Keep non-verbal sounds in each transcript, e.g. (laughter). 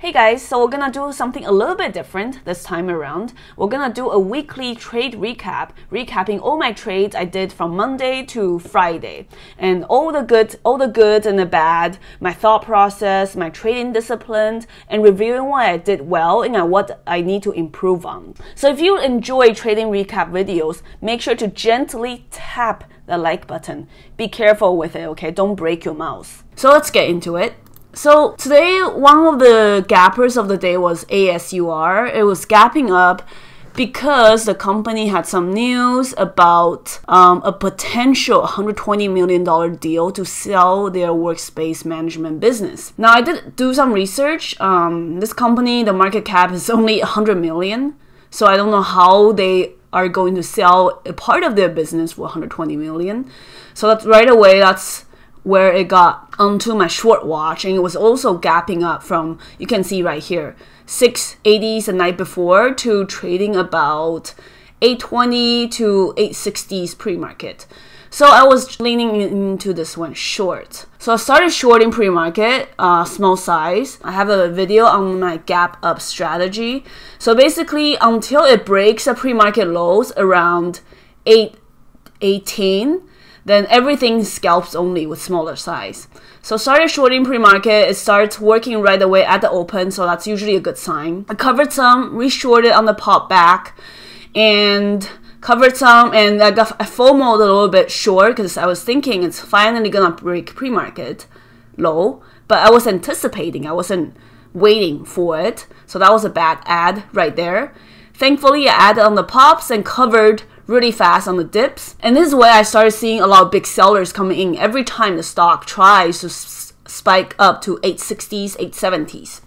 Hey guys, so we're gonna do something a little bit different this time around. We're gonna do a weekly trade recap, recapping all my trades I did from Monday to Friday, and all the good, all the good and the bad, my thought process, my trading discipline, and reviewing what I did well and what I need to improve on. So if you enjoy trading recap videos, make sure to gently tap the like button. Be careful with it, okay? Don't break your mouse. So let's get into it. So today, one of the gappers of the day was ASUR. It was gapping up because the company had some news about um, a potential $120 million deal to sell their workspace management business. Now, I did do some research. Um, this company, the market cap is (laughs) only 100 million. So I don't know how they are going to sell a part of their business for 120 million. So that's right away, that's where it got onto my short watch and it was also gapping up from you can see right here 680s the night before to trading about 820 to 860s pre-market so I was leaning into this one short. So I started shorting pre-market, uh, small size. I have a video on my gap up strategy. So basically, until it breaks the pre-market lows around 818, then everything scalps only with smaller size. So started shorting pre-market, it starts working right away at the open, so that's usually a good sign. I covered some, reshorted on the pop back, and covered some, and I got I FOMO a little bit short because I was thinking it's finally gonna break pre-market low, but I was anticipating, I wasn't waiting for it. So that was a bad add right there. Thankfully, I added on the pops and covered really fast on the dips. And this is where I started seeing a lot of big sellers coming in every time the stock tries to spike up to 860s, 870s.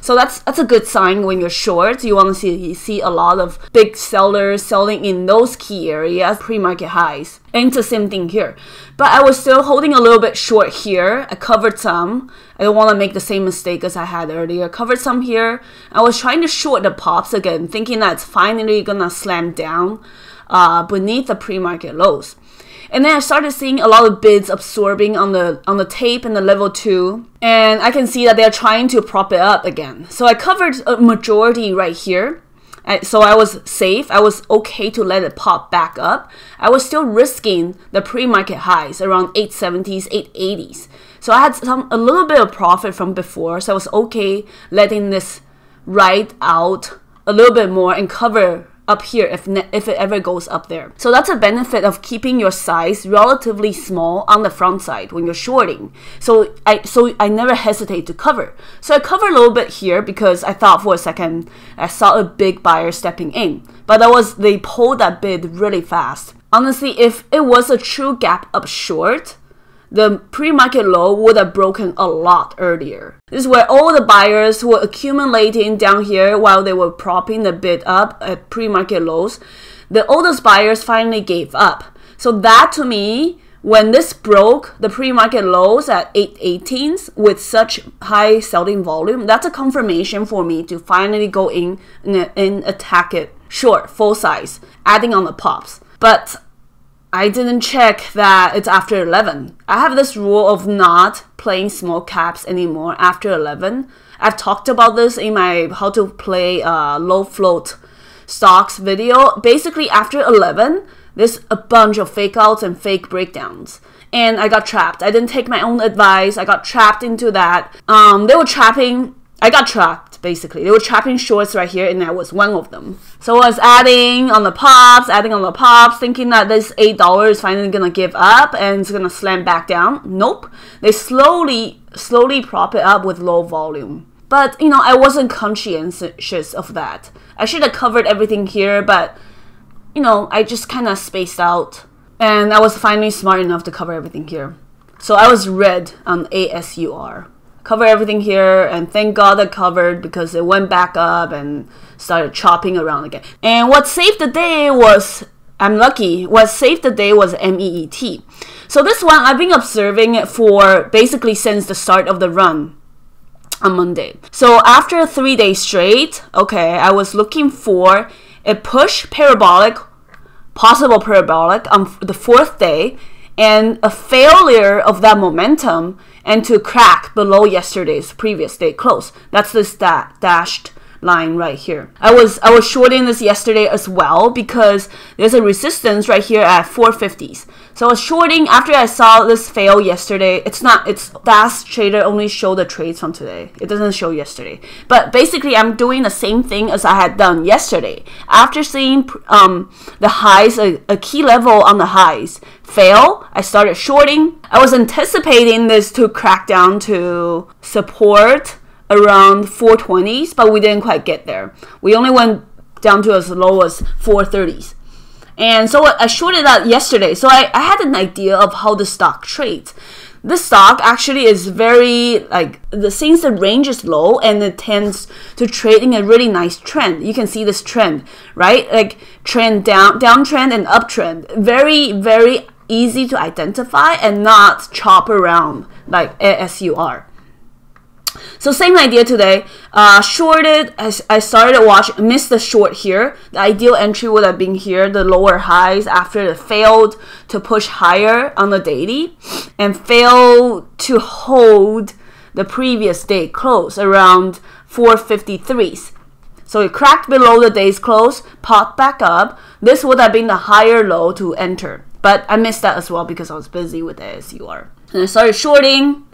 So that's that's a good sign when you're short. You want to see you see a lot of big sellers selling in those key areas, pre-market highs. And it's the same thing here. But I was still holding a little bit short here. I covered some. I don't want to make the same mistake as I had earlier. Covered some here. I was trying to short the pops again, thinking that it's finally gonna slam down uh, beneath the pre-market lows. And then I started seeing a lot of bids absorbing on the on the tape and the level two, and I can see that they're trying to prop it up again. So I covered a majority right here. So I was safe. I was okay to let it pop back up. I was still risking the pre-market highs around 870s, 880s. So I had some a little bit of profit from before. So I was okay letting this ride out a little bit more and cover up here if, if it ever goes up there. So that's a benefit of keeping your size relatively small on the front side when you're shorting. So I so I never hesitate to cover. So I cover a little bit here because I thought for a second I saw a big buyer stepping in. But that was they pulled that bid really fast. Honestly, if it was a true gap up short, the pre-market low would have broken a lot earlier. This is where all the buyers were accumulating down here while they were propping the bid up at pre-market lows. The oldest buyers finally gave up. So that to me, when this broke the pre-market lows at 818s with such high selling volume, that's a confirmation for me to finally go in and, and attack it short, full size, adding on the pops. But I didn't check that it's after 11. I have this rule of not playing small caps anymore after 11. I've talked about this in my how to play uh, low float stocks video. Basically, after 11, there's a bunch of fake outs and fake breakdowns. And I got trapped. I didn't take my own advice. I got trapped into that. Um, they were trapping I got trapped basically. They were trapping shorts right here, and I was one of them. So I was adding on the pops, adding on the pops, thinking that this eight dollars is finally gonna give up and it's gonna slam back down. Nope. They slowly, slowly prop it up with low volume. But you know, I wasn't conscientious of that. I should have covered everything here, but you know, I just kind of spaced out, and I was finally smart enough to cover everything here. So I was red on ASUR cover everything here and thank God I covered because it went back up and started chopping around again. And what saved the day was I'm lucky. What saved the day was MEET. So this one I've been observing it for basically since the start of the run on Monday. So after three days straight, okay, I was looking for a push parabolic, possible parabolic on the fourth day, and a failure of that momentum and to crack below yesterday's previous day close. That's this da- dashed line right here. I was I was shorting this yesterday as well because there's a resistance right here at 450s. So I was shorting after I saw this fail yesterday. It's not it's DAS trader only show the trades from today. It doesn't show yesterday. But basically I'm doing the same thing as I had done yesterday. After seeing um, the highs, a, a key level on the highs fail, I started shorting. I was anticipating this to crack down to support around 420s, but we didn't quite get there. We only went down to as low as 430s. And so I shorted that yesterday. So I, I had an idea of how the stock trades. This stock actually is very like the since the range is low and it tends to trade in a really nice trend. You can see this trend, right? Like trend down downtrend and uptrend. Very, very easy to identify and not chop around like ASUR. So same idea today. Uh, shorted, I, I started to watch, missed the short here. The ideal entry would have been here, the lower highs after it failed to push higher on the daily and failed to hold the previous day close around 453s. So it cracked below the day's close, popped back up. This would have been the higher low to enter. But I missed that as well because I was busy with the ASUR. And I started shorting,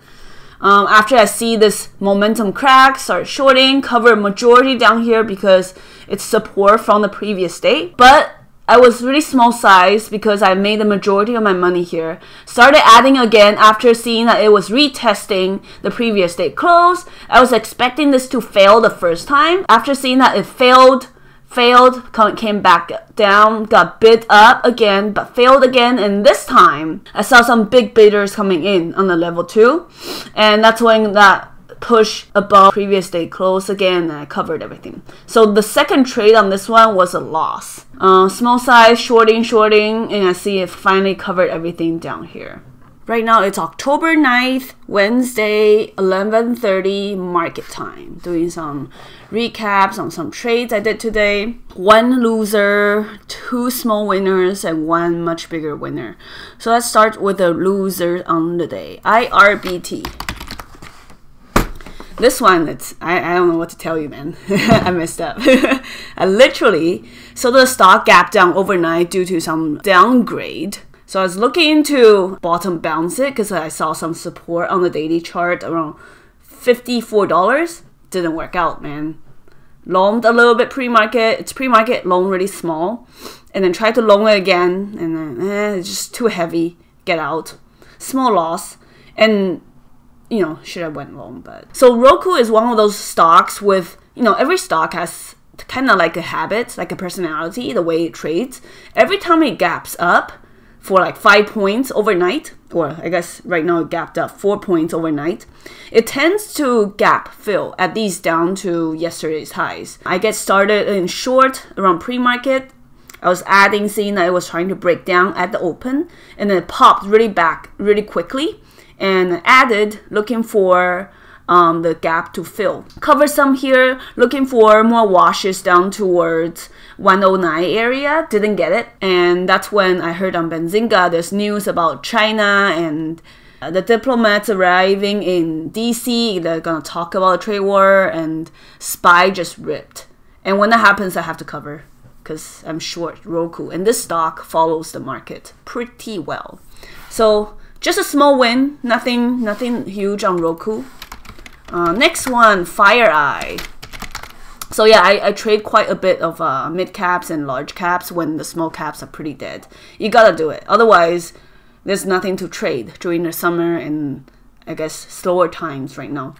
um, after I see this momentum crack, start shorting, cover majority down here because it's support from the previous day. But I was really small size because I made the majority of my money here. Started adding again after seeing that it was retesting the previous day close. I was expecting this to fail the first time. After seeing that it failed failed, came back down, got bid up again, but failed again. And this time, I saw some big bidders coming in on the level two, and that's when that push above previous day close again and I covered everything. So the second trade on this one was a loss. Uh, small size, shorting, shorting, and I see it finally covered everything down here. Right now it's October 9th, Wednesday, 11:30 market time. Doing some recaps on some trades I did today. One loser, two small winners, and one much bigger winner. So let's start with the loser on the day. IRBT. This one, it's I, I don't know what to tell you, man. (laughs) I messed up. (laughs) I literally so the stock gap down overnight due to some downgrade so I was looking to bottom bounce it because I saw some support on the daily chart around $54. Didn't work out, man. Longed a little bit pre-market. It's pre-market, long really small. And then tried to long it again. And then, eh, it's just too heavy. Get out. Small loss. And, you know, should have went long. But So Roku is one of those stocks with, you know, every stock has kind of like a habit, like a personality, the way it trades. Every time it gaps up, for like five points overnight, or I guess right now it gapped up four points overnight, it tends to gap fill at least down to yesterday's highs. I get started in short around pre-market. I was adding, seeing that it was trying to break down at the open, and then it popped really back really quickly, and added looking for um, the gap to fill. Cover some here, looking for more washes down towards 109 area, didn't get it. And that's when I heard on Benzinga there's news about China and uh, the diplomats arriving in DC. They're gonna talk about a trade war, and SPY just ripped. And when that happens, I have to cover because I'm short Roku, and this stock follows the market pretty well. So just a small win, nothing, nothing huge on Roku. Uh, next one, FireEye. So yeah, I, I trade quite a bit of uh, mid caps and large caps when the small caps are pretty dead. You gotta do it. Otherwise, there's nothing to trade during the summer and I guess slower times right now.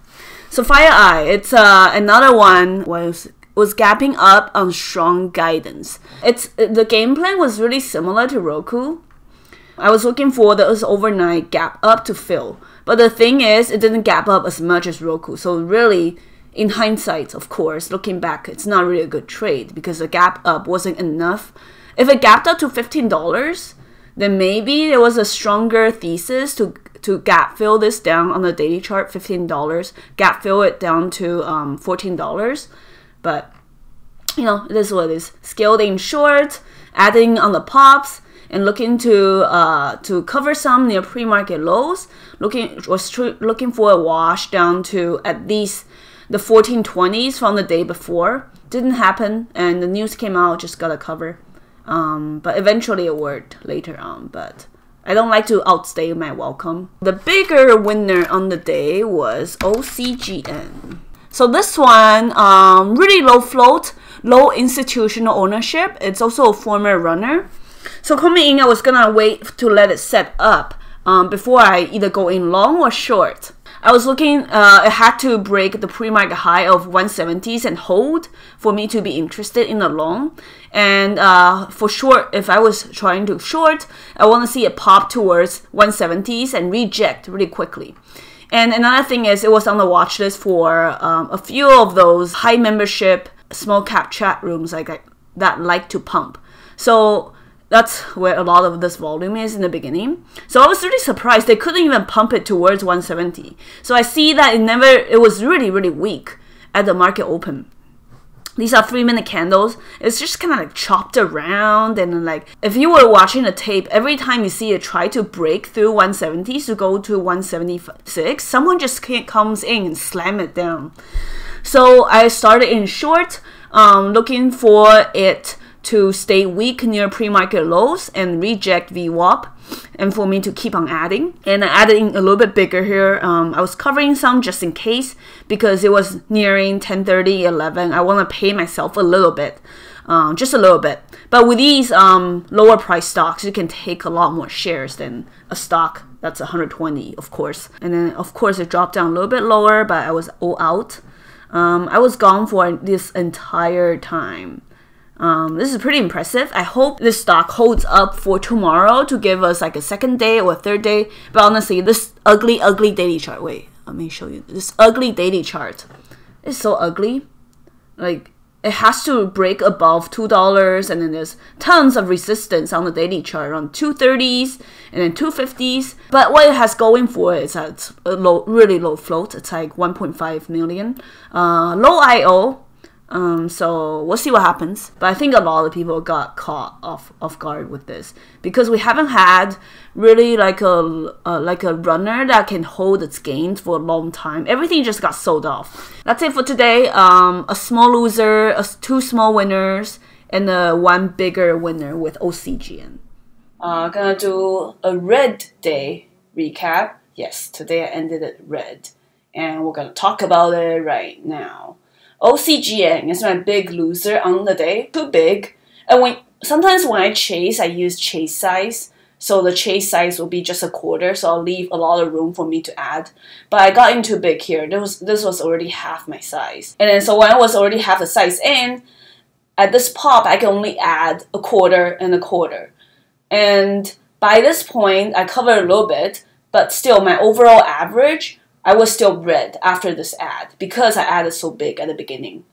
So FireEye, it's uh, another one was was gapping up on strong guidance. It's the game plan was really similar to Roku. I was looking for those overnight gap up to fill. But the thing is, it didn't gap up as much as Roku. So really, in hindsight, of course, looking back, it's not really a good trade because the gap up wasn't enough. If it gapped up to fifteen dollars, then maybe there was a stronger thesis to to gap fill this down on the daily chart, fifteen dollars, gap fill it down to um, fourteen dollars. But you know, it is what it is. Scaled in short, adding on the pops, and looking to uh, to cover some near pre-market lows. Looking was looking for a wash down to at least the 1420s from the day before. Didn't happen, and the news came out. Just got a cover, um, but eventually it worked later on. But I don't like to outstay my welcome. The bigger winner on the day was OCGN. So this one, um, really low float, low institutional ownership. It's also a former runner. So coming in, I was gonna wait to let it set up um, before I either go in long or short. I was looking, uh, it had to break the pre-market high of 170s and hold for me to be interested in a long. And uh, for short, if I was trying to short, I want to see it pop towards 170s and reject really quickly. And another thing is, it was on the watch list for um, a few of those high membership small cap chat rooms like that, that like to pump. So that's where a lot of this volume is in the beginning. So I was really surprised they couldn't even pump it towards 170. So I see that it never, it was really, really weak at the market open. These are three minute candles. It's just kind of like chopped around and like if you were watching a tape, every time you see it try to break through 170 to go to 176, someone just comes in and slam it down. So I started in short, um, looking for it to stay weak near pre-market lows and reject VWAP and for me to keep on adding. And I added in a little bit bigger here. Um, I was covering some just in case because it was nearing 10:30, 11. I want to pay myself a little bit, um, just a little bit. But with these um, lower price stocks, you can take a lot more shares than a stock that's 120, of course. And then of course it dropped down a little bit lower, but I was all out. Um, I was gone for this entire time. Um, this is pretty impressive. I hope this stock holds up for tomorrow to give us like a second day or third day. But honestly, this ugly, ugly daily chart. Wait, let me show you. This ugly daily chart is so ugly. Like, it has to break above $2 and then there's tons of resistance on the daily chart on 230s and then 250s but what it has going for it is that it's a low really low float it's like 1.5 million uh, low io um, so we'll see what happens. But I think a lot of people got caught off off guard with this because we haven't had really like a uh, like a runner that can hold its gains for a long time. Everything just got sold off. That's it for today. Um, a small loser, a, two small winners, and a one bigger winner with OCGN. Uh, gonna do a red day recap. Yes, today I ended it red, and we're gonna talk about it right now. OCGN is my big loser on the day, too big. And when sometimes when I chase, I use chase size. So the chase size will be just a quarter, so I'll leave a lot of room for me to add. But I got in too big here. This was this was already half my size. And then so when I was already half the size in, at this pop I can only add a quarter and a quarter. And by this point I covered a little bit, but still my overall average I was still red after this add because I added so big at the beginning.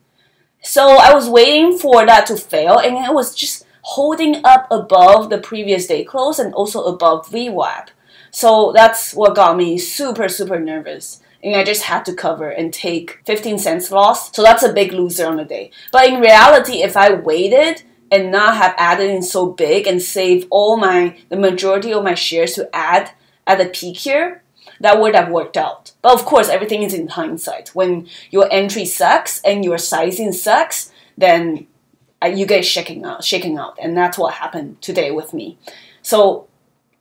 So I was waiting for that to fail and it was just holding up above the previous day close and also above VWAP. So that's what got me super, super nervous. And I just had to cover and take 15 cents loss. So that's a big loser on the day. But in reality, if I waited and not have added in so big and save all my, the majority of my shares to add at the peak here, that would have worked out. But of course, everything is in hindsight. When your entry sucks and your sizing sucks, then uh, you get shaking out, shaking out, and that's what happened today with me. So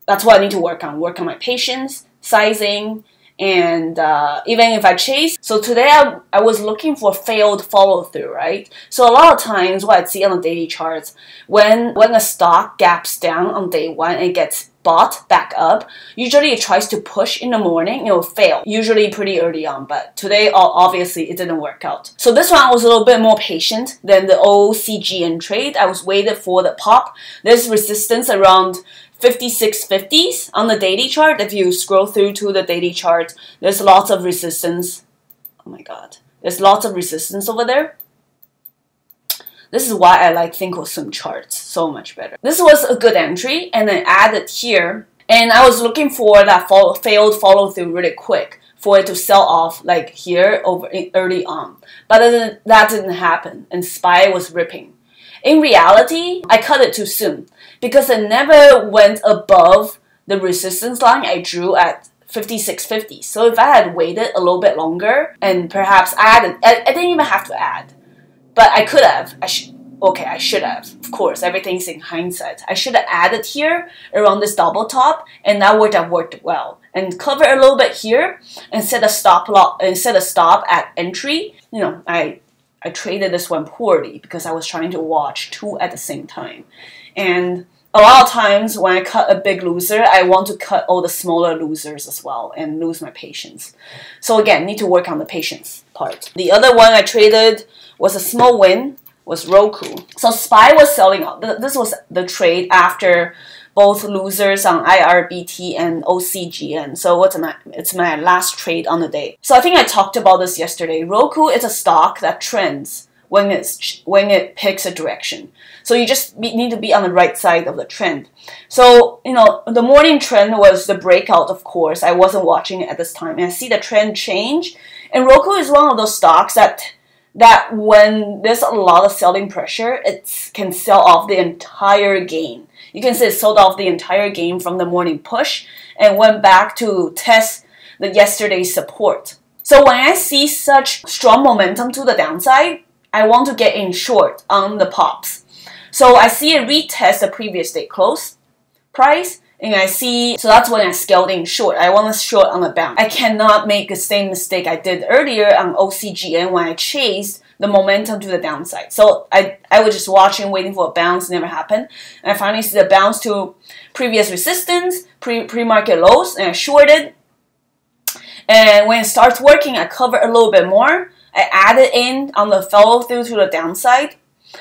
that's what I need to work on. Work on my patience, sizing, and uh, even if I chase. So today I, I was looking for failed follow through, right? So a lot of times what I see on the daily charts, when when a stock gaps down on day one, it gets bought back up. Usually it tries to push in the morning, it will fail. Usually pretty early on, but today obviously it didn't work out. So this one I was a little bit more patient than the OCGN trade. I was waited for the pop. There's resistance around 5650s on the daily chart. If you scroll through to the daily chart, there's lots of resistance. Oh my god. There's lots of resistance over there. This is why I like Thinkorswim charts so much better. This was a good entry and then added here. And I was looking for that follow, failed follow through really quick for it to sell off like here over early on. But that didn't happen and SPY was ripping. In reality, I cut it too soon because it never went above the resistance line I drew at 5650. So if I had waited a little bit longer and perhaps added, I, I didn't even have to add, but I could have. I should. Okay, I should have. Of course, everything's in hindsight. I should have added here around this double top, and that would have worked well. And cover a little bit here and set a stop lock and set a stop at entry. You know, I I traded this one poorly because I was trying to watch two at the same time. And a lot of times when I cut a big loser, I want to cut all the smaller losers as well and lose my patience. So again, need to work on the patience part. The other one I traded was a small win, was Roku. So SPY was selling out. This was the trade after both losers on IRBT and OCGN. So what's my it's my last trade on the day. So I think I talked about this yesterday. Roku is a stock that trends when it's when it picks a direction. So you just be, need to be on the right side of the trend. So you know the morning trend was the breakout. Of course, I wasn't watching it at this time, and I see the trend change. And Roku is one of those stocks that that when there's a lot of selling pressure, it can sell off the entire gain. You can see it sold off the entire game from the morning push and went back to test the yesterday's support. So when I see such strong momentum to the downside, I want to get in short on the pops. So I see it retest the previous day close price and I see, so that's when I scaled in short. I want to short on the bounce. I cannot make the same mistake I did earlier on OCGN when I chased the momentum to the downside. So I, I was just watching, waiting for a bounce, never happened. And I finally see the bounce to previous resistance, pre, pre-market lows, and I shorted. And when it starts working, I cover a little bit more. I added in on the follow through to the downside.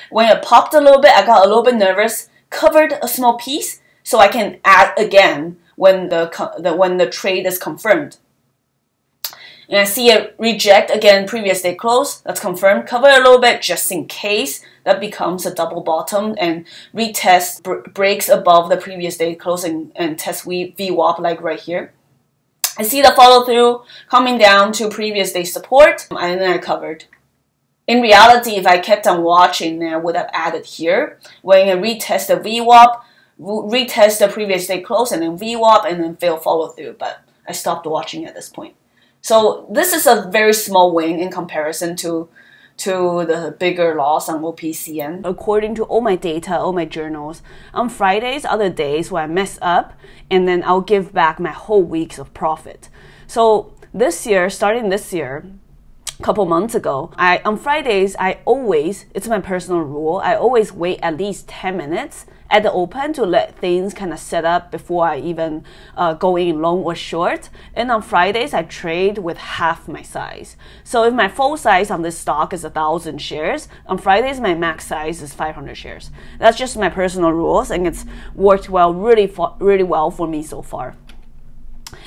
When it popped a little bit, I got a little bit nervous, covered a small piece, so I can add again when the, the when the trade is confirmed and I see it reject again previous day close. That's confirmed. Cover a little bit just in case that becomes a double bottom and retest br breaks above the previous day close and, and test v VWAP like right here. I see the follow through coming down to previous day support um, and then I covered. In reality, if I kept on watching, I would have added here. When I retest the VWAP, retest the previous day close and then VWAP and then fail follow through, but I stopped watching at this point. So this is a very small win in comparison to to the bigger loss on OCGN. According to all my data, all my journals, on Fridays are the days where I mess up and then I'll give back my whole weeks of profit. So this year, starting this year, a couple months ago, I on Fridays I always it's my personal rule, I always wait at least 10 minutes at the open to let things kind of set up before I even uh, go in long or short. And on Fridays, I trade with half my size. So if my full size on this stock is a thousand shares, on Fridays my max size is 500 shares. That's just my personal rules, and it's worked well, really, really well for me so far.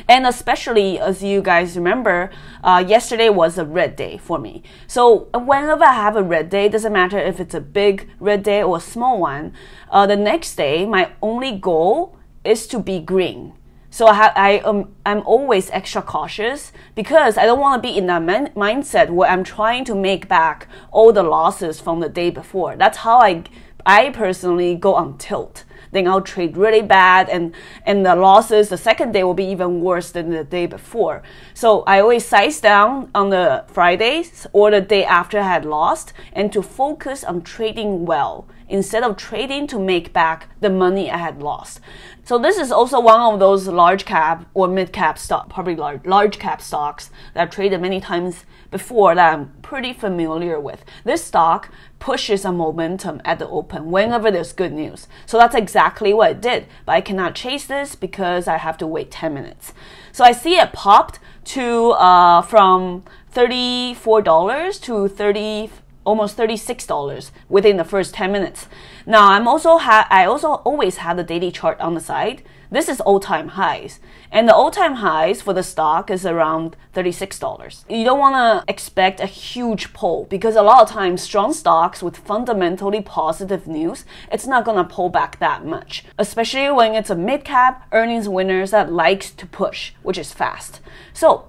And especially as you guys remember, uh, yesterday was a red day for me. So whenever I have a red day, it doesn't matter if it's a big red day or a small one, uh, the next day, my only goal is to be green. So i, I um, i'm always extra cautious because I don't want to be in that mindset where I'm trying to make back all the losses from the day before. That's how I I personally go on tilt then I'll trade really bad and, and the losses the second day will be even worse than the day before. So I always size down on the Fridays or the day after I had lost and to focus on trading well instead of trading to make back the money I had lost. So this is also one of those large cap or mid cap stock, probably large, large cap stocks that I've traded many times before that I'm pretty familiar with. This stock pushes a momentum at the open whenever there's good news. So that's exactly what it did. But I cannot chase this because I have to wait 10 minutes. So I see it popped to uh, from $34 to 30 almost $36 within the first 10 minutes. Now, I'm also ha- I also always have the daily chart on the side. This is all-time highs. And the all-time highs for the stock is around $36. You don't want to expect a huge pull because a lot of times strong stocks with fundamentally positive news, it's not going to pull back that much, especially when it's a mid-cap earnings winners that likes to push, which is fast. So,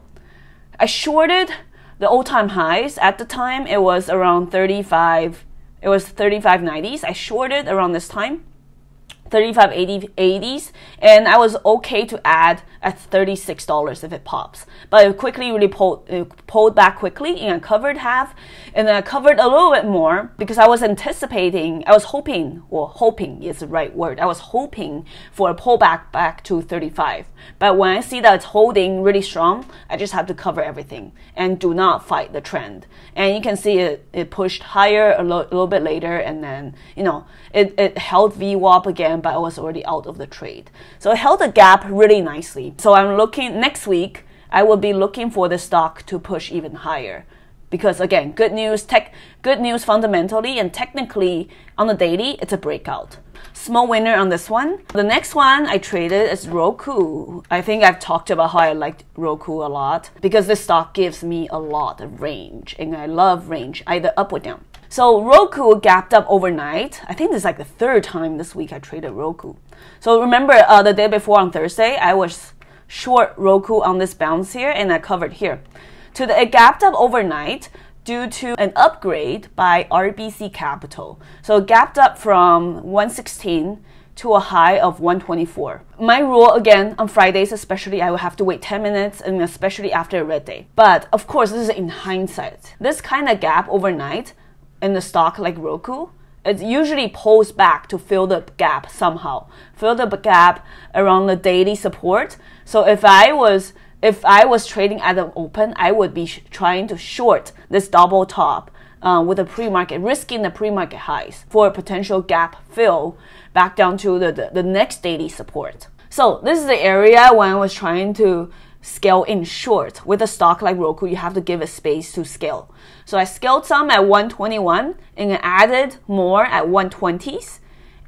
I shorted the all-time highs at the time it was around 35 it was 35.90s. I shorted around this time. 35 80 80s and I was okay to add at $36 if it pops. But it quickly really pulled, uh, pulled back quickly and I covered half and then I covered a little bit more because I was anticipating, I was hoping, well, hoping is the right word. I was hoping for a pullback back to 35. But when I see that it's holding really strong, I just have to cover everything and do not fight the trend. And you can see it, it pushed higher a, lo- a little bit later and then, you know, it, it held VWAP again, but I was already out of the trade. So it held the gap really nicely. So I'm looking next week, I will be looking for the stock to push even higher. Because again, good news, tech, good news fundamentally and technically on the daily, it's a breakout. Small winner on this one. The next one I traded is Roku. I think I've talked about how I liked Roku a lot because this stock gives me a lot of range and I love range, either up or down. So Roku gapped up overnight. I think this is like the third time this week I traded Roku. So remember uh, the day before on Thursday, I was short Roku on this bounce here and I covered here. To the, it gapped up overnight due to an upgrade by RBC Capital. So it gapped up from 116 to a high of 124. My rule again on Fridays, especially, I will have to wait 10 minutes and especially after a red day. But of course, this is in hindsight. This kind of gap overnight in the stock like Roku, it usually pulls back to fill the gap somehow, fill the gap around the daily support. So if I was if I was trading at the open, I would be trying to short this double top uh, with a pre-market, risking the pre-market highs for a potential gap fill back down to the, the, the next daily support. So this is the area when I was trying to scale in short. With a stock like Roku, you have to give it space to scale. So I scaled some at 121 and added more at 120s.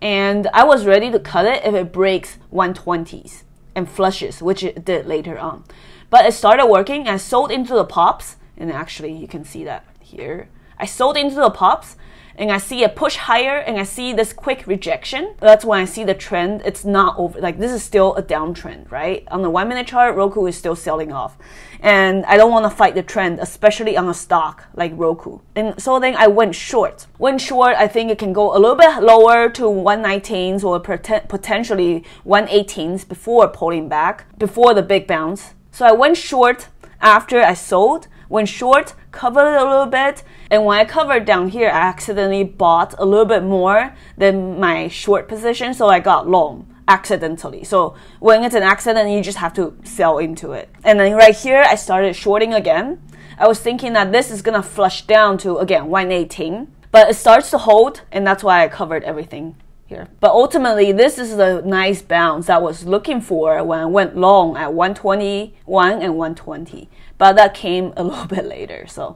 And I was ready to cut it if it breaks 120s and flushes, which it did later on. But it started working. I sold into the pops, and actually you can see that here. I sold into the pops and I see a push higher and I see this quick rejection, that's when I see the trend. It's not over, like this is still a downtrend, right? On the one minute chart, Roku is still selling off. And I don't want to fight the trend, especially on a stock like Roku. And so then I went short. Went short, I think it can go a little bit lower to 119s or potentially 118s before pulling back, before the big bounce. So I went short after I sold went short, covered a little bit, and when I covered down here, I accidentally bought a little bit more than my short position, so I got long accidentally. So when it's an accident, you just have to sell into it. And then right here, I started shorting again. I was thinking that this is gonna flush down to again 118, but it starts to hold, and that's why I covered everything here. But ultimately, this is the nice bounce I was looking for when I went long at 121 and 120 but that came a (laughs) little bit later. So,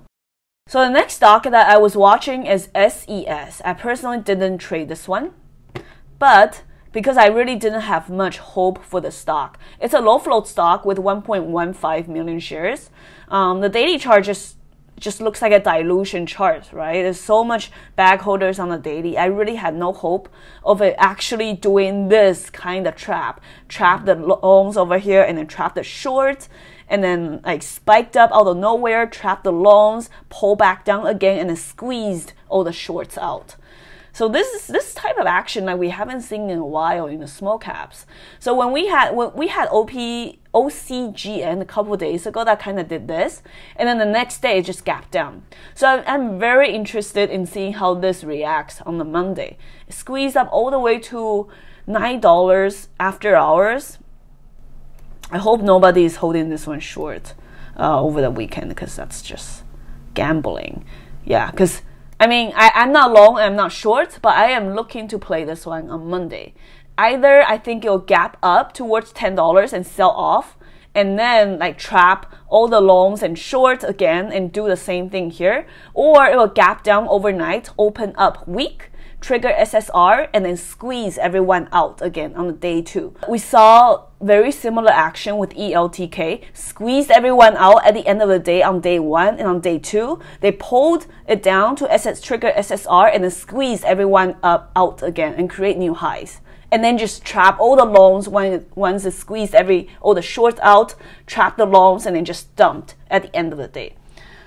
so the next stock that I was watching is SES. I personally didn't trade this one, but because I really didn't have much hope for the stock. It's a low float stock with 1.15 million shares. Um, the daily chart just just looks like a dilution chart, right? There's so much bag holders on the daily. I really had no hope of it actually doing this kind of trap. Trap the longs over here and then trap the shorts and then like spiked up out of nowhere, trapped the longs, pull back down again, and then squeezed all the shorts out. So this is this type of action that we haven't seen in a while in the small caps. So when we had when we had OP OCGN a couple days ago that kind of did this, and then the next day it just gapped down. So I'm very interested in seeing how this reacts on the Monday. It squeezed up all the way to nine dollars after hours I hope nobody is holding this one short uh, over the weekend because that's just gambling. Yeah, because I mean, I, I'm not long, I'm not short, but I am looking to play this one on Monday. Either I think it'll gap up towards $10 and sell off, and then like trap all the longs and shorts again and do the same thing here, or it will gap down overnight, open up weak, trigger SSR, and then squeeze everyone out again on the day two. We saw very similar action with ELTK, squeezed everyone out at the end of the day on day one and on day two. They pulled it down to SS trigger SSR and then squeeze everyone up out again and create new highs. And then just trap all the longs when once it squeezed every all the shorts out, trap the longs and then just dumped at the end of the day.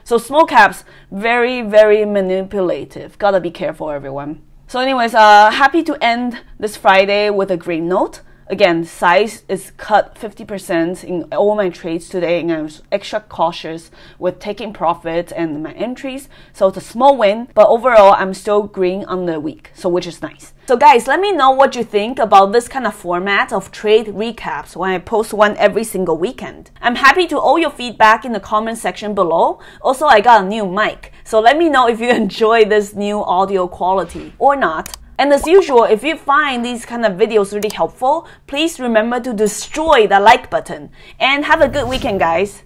So small caps, very, very manipulative. Gotta be careful, everyone. So anyways, uh, happy to end this Friday with a great note. Again, size is cut 50% in all my trades today, and I was extra cautious with taking profits and my entries. So it's a small win, but overall, I'm still green on the week, so which is nice. So guys, let me know what you think about this kind of format of trade recaps when I post one every single weekend. I'm happy to all your feedback in the comment section below. Also, I got a new mic, so let me know if you (laughs) enjoy this new audio quality or not. And as usual, if you find these kind of videos really helpful, please remember to destroy the like button. And have a good weekend, guys.